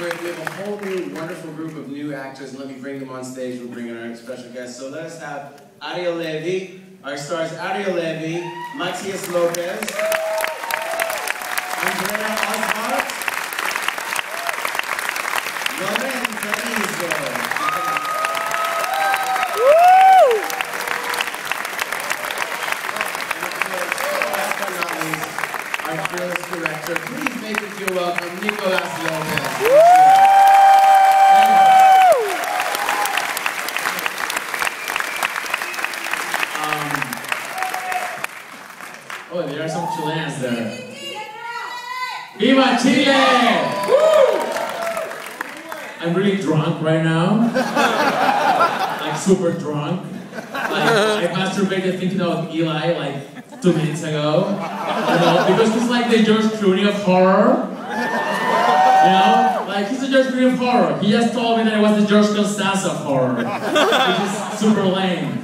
great. We have a whole new wonderful group of new actors. Let me bring them on stage. We're bringing our special guests. So let us have Ariel Levy. Our stars Ariel Levy, Matias Lopez, Andrea Osvart, Lorenza Izzo. And last but not least, our fearless director. Please make him feel welcome, Nicolas oh, there are some Chileans there. Viva Chile! Woo! I'm really drunk right now. like super drunk. Like I masturbated thinking of Eli like two minutes ago. You know, because he's like the George Clooney of horror. You know? Like he's the George Clooney of horror. He just told me that I was the George Costanza of horror. Which is super lame.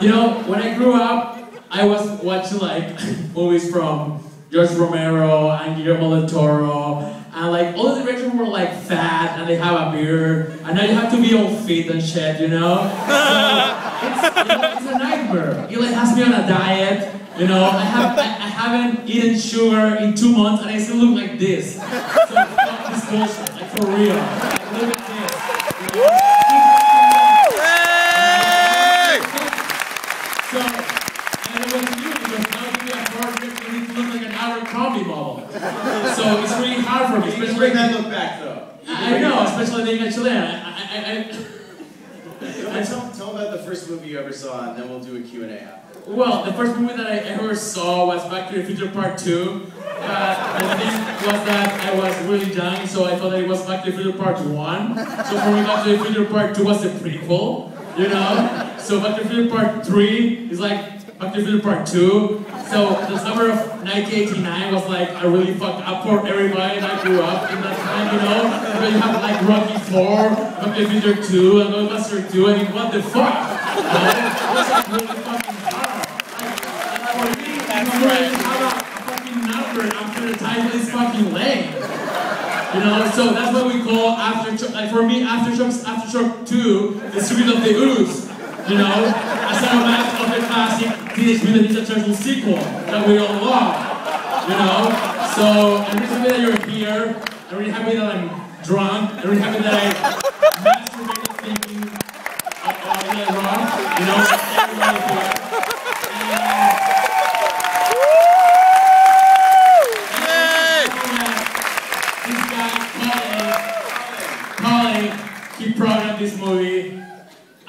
You know, when I grew up, I was watching like movies from George Romero and Guillermo del Toro, and like all the directors were like fat and they have a beard, and now you have to be all fit and shit, you know? So it's, you know, it's a nightmare. Eli has me on a diet, you know, I, have, I, I haven't eaten sugar in two months and I still look like this. So fuck this bullshit, like for real. Like, look at this. you know? So, and it was you because now you have hard grip, you need to look like an hour comedy model. So it's really hard for me, You bring that look back though. I know, especially being a Chilean. I, I, I, I, Tell, tell about the first movie you ever saw, and then we'll do a Q&A after. well, the first movie that I ever saw was Back to the Future Part 2. Uh, the thing was that I was really young, so I thought that it was Back to the Future Part 1. So for me, Back to the Future Part 2 was a prequel, you know? So Back to the Future Part 3 is like Back to the Future Part 2. So the summer of 1989 was like a really fucked up for everybody that grew up in that time, you know? Because you have like Rocky 4, Back to the Future 2, and Ghostbusters 2, and what the fuck? You know? It was like really fucking hard. Like, for me, that's right. Have a fucking number after the title is fucking lame. You know, so that's what we call after like for me Aftershock Aftershock 2, the Secret of the Ooze. You know, I oh, as a match of the classic Teenage Mutant Ninja Turtles sequel that we all love. You know? So I'm really happy that you're here. I'm really happy that I'm drunk. I'm really happy that I masturbated thinking of all the wrong. You know,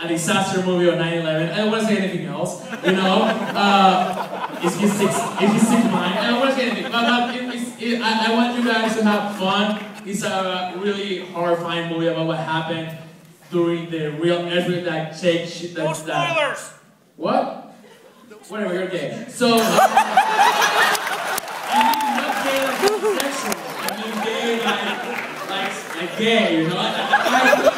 a disaster movie on 9-11. I don't want to say anything else, you know? Uh, it's his sick, it's his sick mind. I don't want to say anything, but, but it, it, I, I want you guys to have fun. It's a really horrifying movie about what happened during the real earthquake that changed shit. That, No that- spoilers! what? Whatever, you're gay. So, I mean, not gay like homosexual. I mean gay like, like, like gay, you know? I, I,